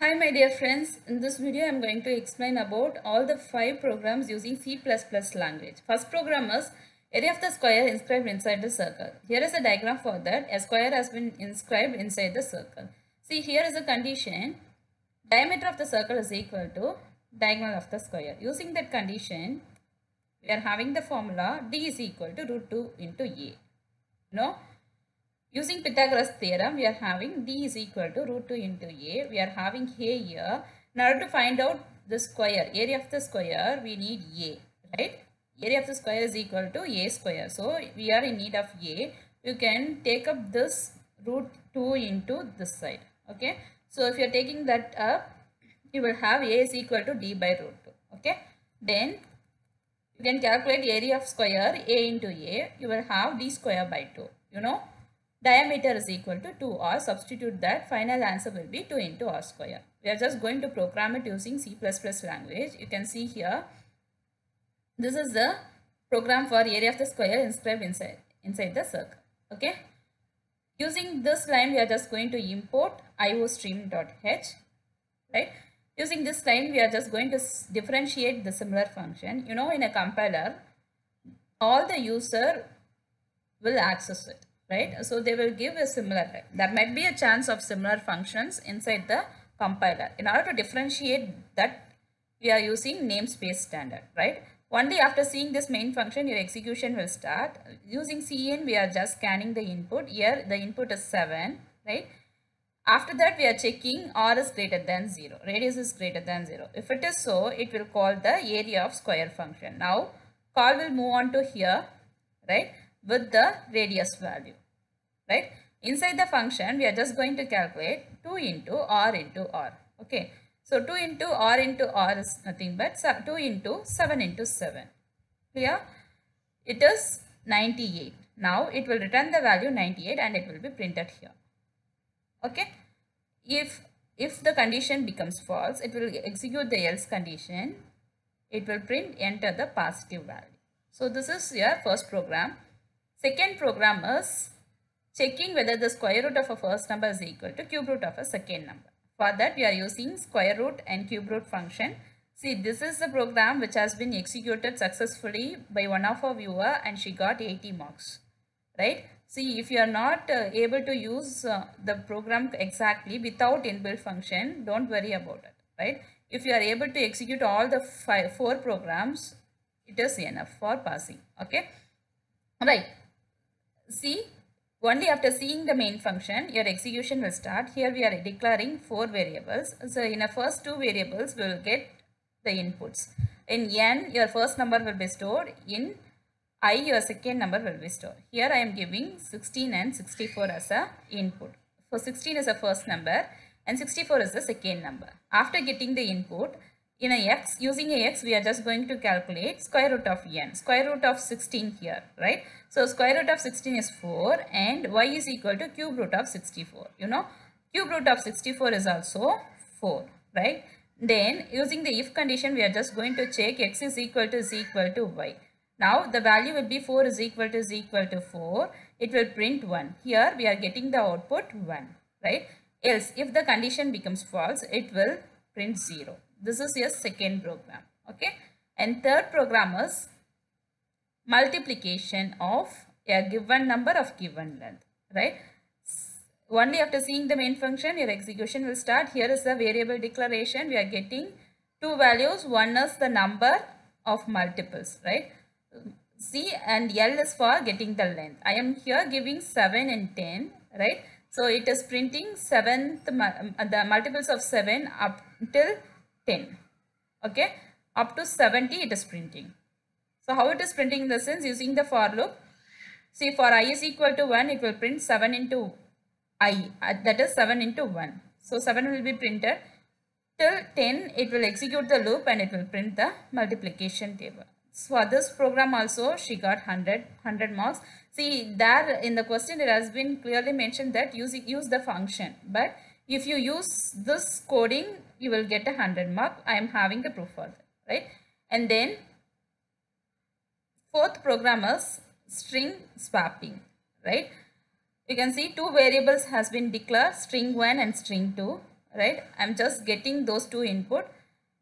Hi my dear friends, in this video I am going to explain about all the five programs using C++ language. First program is area of the square inscribed inside the circle. Here is a diagram for that. A square has been inscribed inside the circle. See here is a condition. Diameter of the circle is equal to diagonal of the square. Using that condition, we are having the formula d is equal to root 2 into a. No? Using Pythagoras theorem, we are having d is equal to root 2 into a. We are having a here. In order to find out the square, area of the square, we need a, right? Area of the square is equal to a square. So, we are in need of a. You can take up this root 2 into this side, okay? So, if you are taking that up, you will have a is equal to d by root 2, okay? Then, you can calculate area of square a into a. You will have d square by 2, you know? Diameter is equal to 2 r substitute that final answer will be 2 into r square. We are just going to program it using c++ language. You can see here this is the program for area of the square inscribed inside inside the circle okay? Using this line we are just going to import iostream.h right? Using this line we are just going to differentiate the similar function. You know in a compiler all the user will access it right? So they will give a similar, there might be a chance of similar functions inside the compiler. In order to differentiate that, we are using namespace standard, right? Only after seeing this main function, your execution will start. Using cin, we are just scanning the input. Here, the input is 7, right? After that, we are checking r is greater than 0. Radius is greater than 0. If it is so, it will call the area of square function. Now, call will move on to here, right? With the radius value, right? Inside the function, we are just going to calculate 2 into r into r, okay? So, 2 into r into r is nothing but 2 into 7 into 7, clear? It is 98. Now, it will return the value 98 and it will be printed here, okay? If, if the condition becomes false, it will execute the else condition. It will print enter the positive value. So, this is your first program. Second program is checking whether the square root of a first number is equal to cube root of a second number. For that we are using square root and cube root function. See this is the program which has been executed successfully by one of our viewer and she got 80 marks. Right. See if you are not uh, able to use uh, the program exactly without inbuilt function don't worry about it. Right. If you are able to execute all the five, four programs it is enough for passing. Okay. Right see only after seeing the main function your execution will start. Here we are declaring four variables. So in a first two variables we will get the inputs. In n your first number will be stored. In i your second number will be stored. Here i am giving 16 and 64 as a input. So 16 is the first number and 64 is the second number. After getting the input in a x using a x we are just going to calculate square root of n square root of 16 here right? So square root of 16 is 4 and y is equal to cube root of 64 you know? Cube root of 64 is also 4 right? Then using the if condition we are just going to check x is equal to is equal to y. Now the value will be 4 is equal to is equal to 4 it will print 1 here we are getting the output 1 right? Else if the condition becomes false it will print 0 this is your second program. Okay. And third program is multiplication of a given number of given length. Right. Only after seeing the main function, your execution will start. Here is the variable declaration. We are getting two values. One is the number of multiples. Right. C and L is for getting the length. I am here giving 7 and 10. Right. So, it is printing 7th, the multiples of 7 up till 10 okay? Up to 70 it is printing. So how it is printing in the sense using the for loop. See for i is equal to 1 it will print 7 into i. Uh, that is 7 into 1 so 7 will be printed. Till 10 it will execute the loop and it will print the multiplication table. So for this program also she got 100 100 marks. See there in the question it has been clearly mentioned that use use the function. But if you use this coding you will get a 100 mark. I am having the proof for that right? And then fourth program is string swapping right? You can see two variables has been declared string 1 and string 2 right? I'm just getting those two input.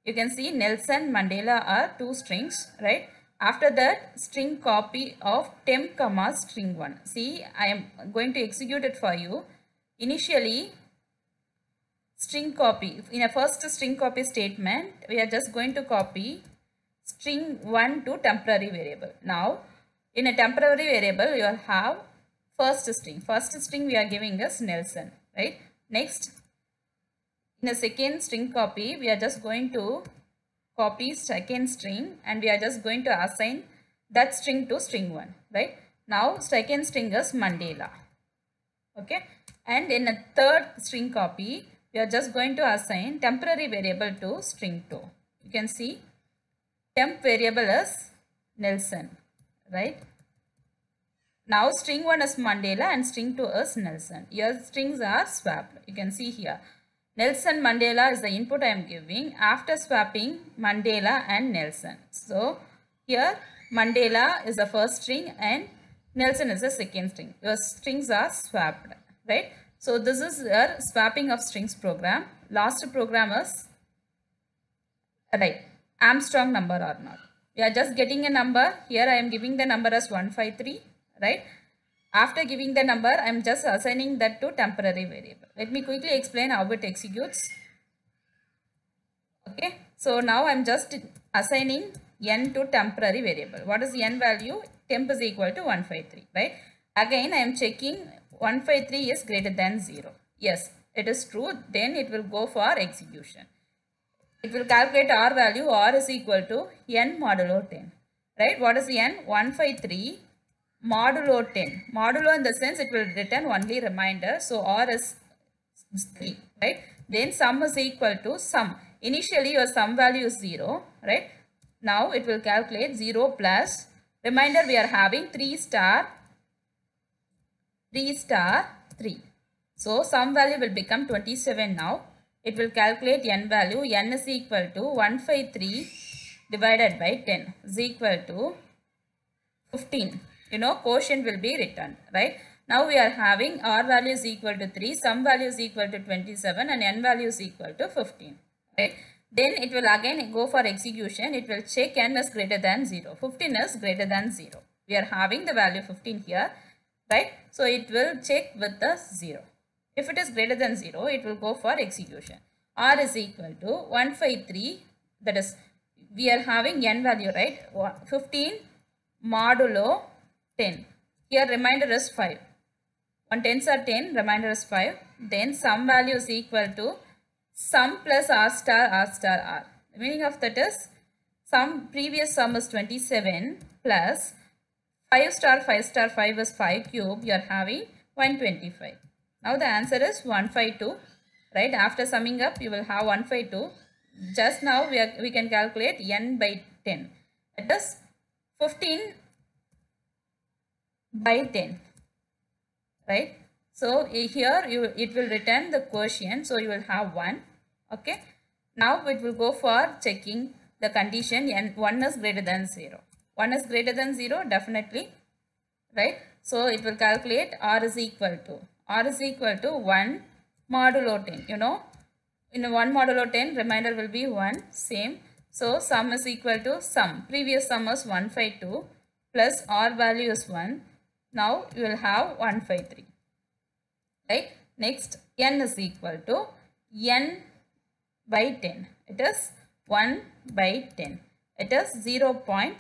You can see nelson mandela are two strings right? After that string copy of temp comma string 1 see i am going to execute it for you. Initially string copy. In a first string copy statement we are just going to copy string 1 to temporary variable. Now in a temporary variable you will have first string. First string we are giving us nelson right? Next in a second string copy we are just going to copy second string and we are just going to assign that string to string 1 right? Now second string is mandela okay? And in a third string copy we are just going to assign temporary variable to string 2 you can see temp variable is nelson right now string 1 is mandela and string 2 is nelson your strings are swapped you can see here Nelson Mandela is the input I am giving after swapping Mandela and Nelson. So here Mandela is the first string and Nelson is the second string. Your strings are swapped, right? So this is your swapping of strings program. Last program is uh, right Armstrong number or not. We are just getting a number. Here I am giving the number as 153, right? After giving the number, I am just assigning that to temporary variable. Let me quickly explain how it executes. Okay, so now I am just assigning n to temporary variable. What is n value? Temp is equal to 153, right? Again, I am checking 153 is greater than 0. Yes, it is true. Then it will go for execution. It will calculate R value. R is equal to n modulo 10, right? What is n? 153 modulo 10 modulo in the sense it will return only remainder so r is 3 right then sum is equal to sum initially your sum value is 0 right now it will calculate 0 plus remainder we are having 3 star 3 star 3 so sum value will become 27 now. It will calculate n value. N is equal to 153 divided by 10 is equal to 15 you know quotient will be returned right? Now we are having r value is equal to 3 sum value is equal to 27 and n value is equal to 15 right? Then it will again go for execution. It will check n is greater than 0 15 is greater than 0 we are having the value 15 here right so it will check with the 0 if it is greater than 0 it will go for execution r is equal to 153 that is we are having n value right 15 modulo 10. Here remainder is 5. 1 tens are 10, remainder is 5. Then sum value is equal to sum plus r star r star r. The meaning of that is sum previous sum is 27 plus 5 star 5 star 5 is 5 cube. You are having 125. Now the answer is 152. Right after summing up you will have 152. Just now we, are, we can calculate n by 10. That is 15 by 10 right so here you it will return the quotient so you will have 1 okay now it will go for checking the condition and 1 is greater than 0 1 is greater than 0 definitely right so it will calculate r is equal to r is equal to 1 modulo 10 you know in 1 modulo 10 remainder will be 1 same so sum is equal to sum previous sum was 152 plus r value is 1 now you will have 153. Right. Next n is equal to n by 10. It is 1 by 10. It is 0 point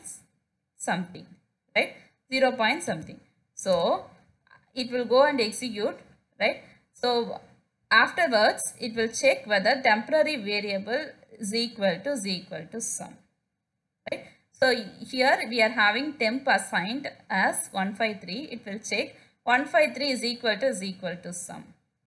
something. Right. 0 point something. So it will go and execute. Right. So afterwards it will check whether temporary variable is equal to z equal to sum. Right. So here we are having temp assigned as 153. It will check 153 is equal to is equal to sum.